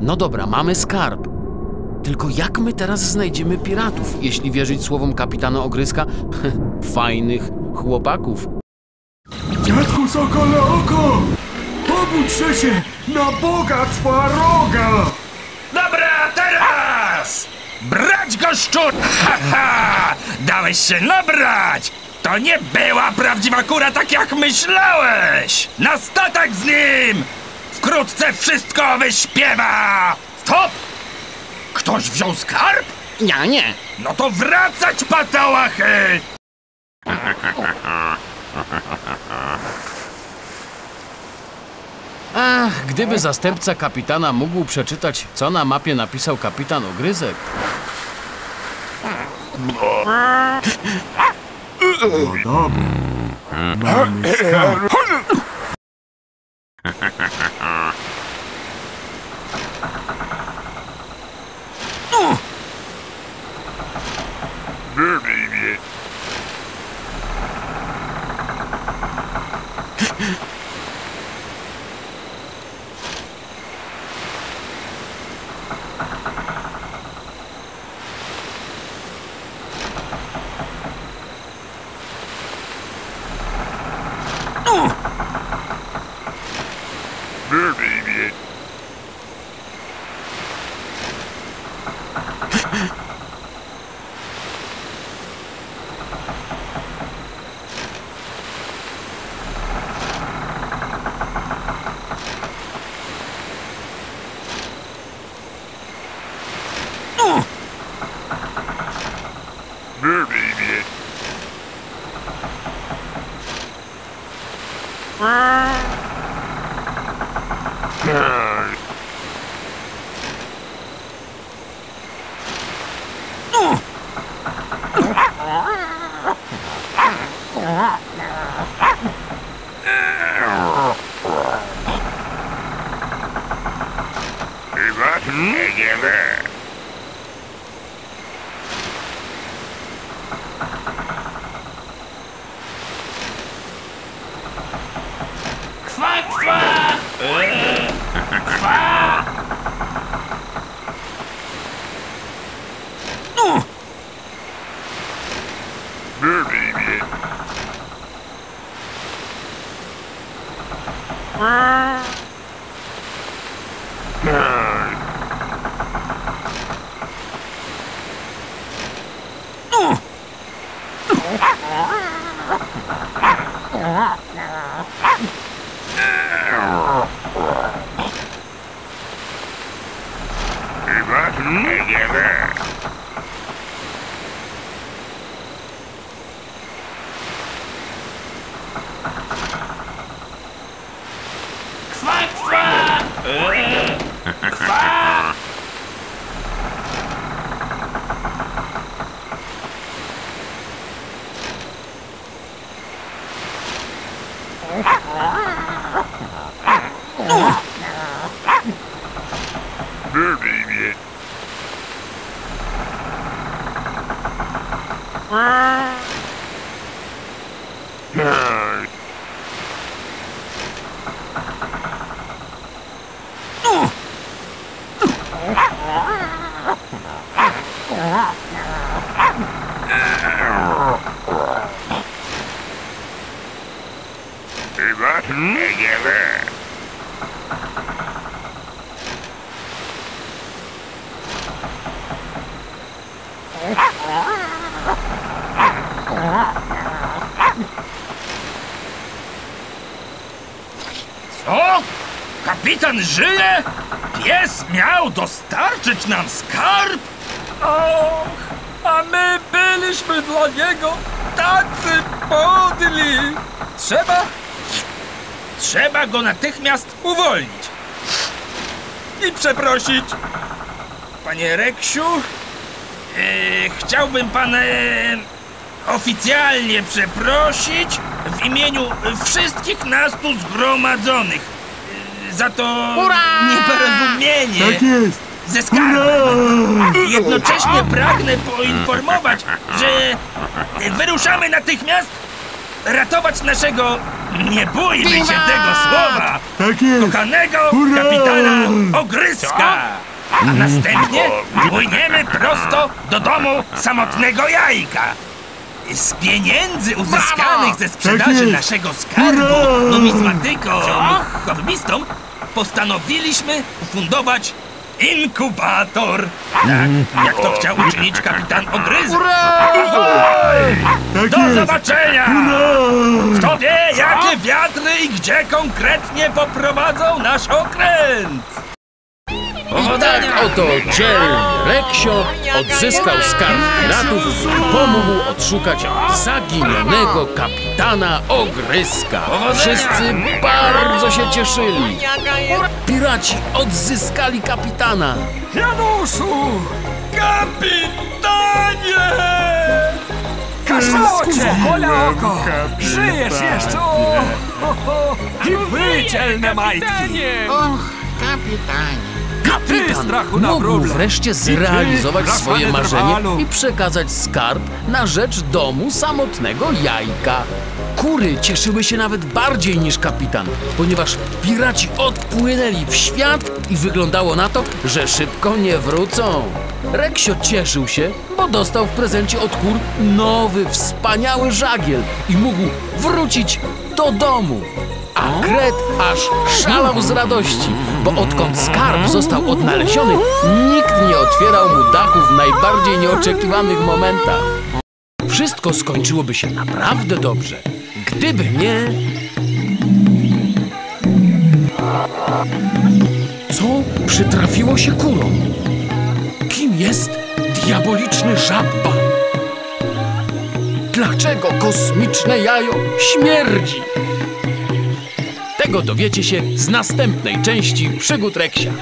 No dobra, mamy skarb. Tylko jak my teraz znajdziemy piratów, jeśli wierzyć słowom kapitana Ogryska? Fajnych chłopaków. Dziadku Sokole Oko! Obudź się na bogactwa roga! Dobra, teraz! Brać go szczur! Ha, ha! Dałeś się nabrać! To nie była prawdziwa kura tak jak myślałeś! Na statek z nim! Wkrótce wszystko wyśpiewa! Stop! Ktoś wziął skarb? Ja nie. No to wracać patałachy! Ach, gdyby zastępca kapitana mógł przeczytać, co na mapie napisał kapitan Ogryzek. No dobra. Mamy skarb. Baby. Oh! Derby. Kwa! Kwa! Co? Kapitan żyje? Pies miał dostarczyć nam skarb? Och, a my byliśmy dla niego tacy podli. Trzeba... Trzeba go natychmiast uwolnić. I przeprosić. Panie Reksiu, e, chciałbym pana e, oficjalnie przeprosić w imieniu wszystkich nas tu zgromadzonych. e, Za to nieporozumienie Tak jest! ze skarbem. Jednocześnie pragnę poinformować, że wyruszamy natychmiast ratować naszego, nie bójmy się tego słowa, Tak jest! kochanego Hurra! kapitana Ogryska. A następnie płyniemy prosto do domu samotnego jajka. Z pieniędzy uzyskanych ze Tak sprzedaży jest! naszego skarbu numizmatykom hobbystom postanowiliśmy ufundować inkubator. Tak, jak to chciał uczynić kapitan Ogryzek. Tak Do zobaczenia! Kto wie, jakie wiatry i gdzie konkretnie poprowadzą nasz okręt? I tak oto dzielny Reksio odzyskał skarb piratów i pomógł odszukać zaginionego kapitana Ogryska. Wszyscy bardzo się cieszyli. Piraci odzyskali kapitana. Januszu! Kapitanie! Kaszlocie! Polako! Żyjesz jeszcze! O, o, o. I wy, dzielne majtki! Och, kapitanie. Kapitan mógł wreszcie zrealizować swoje marzenie i przekazać skarb na rzecz domu samotnego jajka. Kury cieszyły się nawet bardziej niż kapitan, ponieważ piraci odpłynęli w świat i wyglądało na to, że szybko nie wrócą. Reksio cieszył się, bo dostał w prezencie od kur nowy, wspaniały żagiel i mógł wrócić do domu. A Kret aż szalał z radości, bo odkąd skarb został odnaleziony, nikt nie otwierał mu dachu w najbardziej nieoczekiwanych momentach. Wszystko skończyłoby się naprawdę dobrze, gdyby nie... Co przytrafiło się kurom? Kim jest diaboliczny żabba? Dlaczego kosmiczne jajo śmierdzi? Tego dowiecie się z następnej części przygód Reksia.